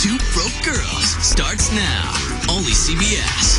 Two Broke Girls starts now. Only CBS.